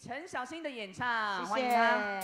陈小新的演唱，谢欢迎他。